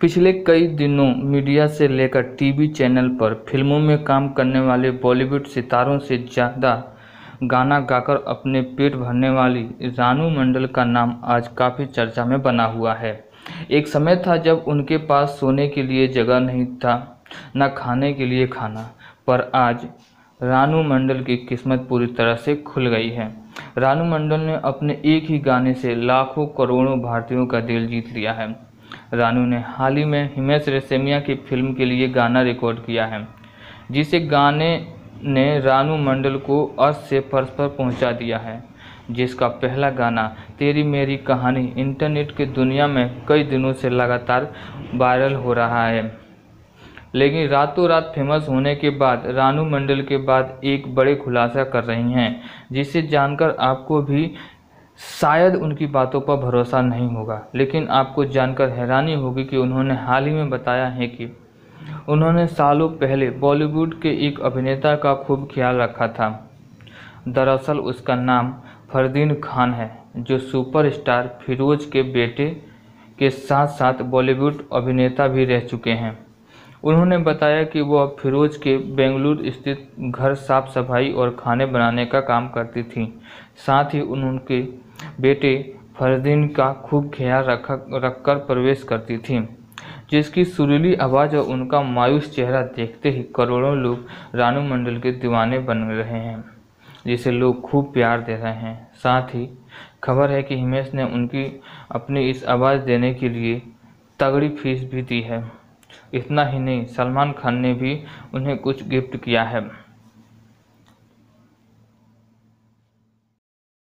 पिछले कई दिनों मीडिया से लेकर टीवी चैनल पर फ़िल्मों में काम करने वाले बॉलीवुड सितारों से ज़्यादा गाना गाकर अपने पेट भरने वाली रानू मंडल का नाम आज काफ़ी चर्चा में बना हुआ है। एक समय था जब उनके पास सोने के लिए जगह नहीं था, न खाने के लिए खाना, पर आज रानू मंडल की किस्मत पूरी तरह से खुल गई है। रानू मंडल ने अपने एक ही गाने से लाखों करोड़ों भारतीयों का दिल जीत लिया है। रानू ने हाल ही में हिमेश रेशमिया की फ़िल्म के लिए गाना रिकॉर्ड किया है, जिसे गाने ने रानू मंडल को अर्श से फर्श पर पहुँचा दिया है, जिसका पहला गाना तेरी मेरी कहानी इंटरनेट की दुनिया में कई दिनों से लगातार वायरल हो रहा है। लेकिन रातों रात फ़ेमस होने के बाद, रानू मंडल के बाद एक बड़े खुलासा कर रही हैं, जिसे जानकर आपको भी शायद उनकी बातों पर भरोसा नहीं होगा। लेकिन आपको जानकर हैरानी होगी कि उन्होंने हाल ही में बताया है कि उन्होंने सालों पहले बॉलीवुड के एक अभिनेता का खूब ख्याल रखा था। दरअसल उसका नाम फरदीन खान है, जो सुपरस्टार फिरोज के बेटे के साथ साथ बॉलीवुड अभिनेता भी रह चुके हैं। उन्होंने बताया कि वह फिरोज के बेंगलुरु स्थित घर साफ़ सफ़ाई और खाने बनाने का काम करती थी। साथ ही उनके बेटे फरदीन का खूब ख्याल रखा, रखकर प्रवेश करती थी। जिसकी सुरीली आवाज़ और उनका मायूस चेहरा देखते ही करोड़ों लोग रानू मंडल के दीवाने बन रहे हैं, जिसे लोग खूब प्यार दे रहे हैं। साथ ही, खबर है कि हिमेश ने उनकी अपनी इस आवाज़ देने के लिए तगड़ी फ़ीस भी दी है। इतना ही नहीं, सलमान खान ने भी उन्हें कुछ गिफ्ट किया है।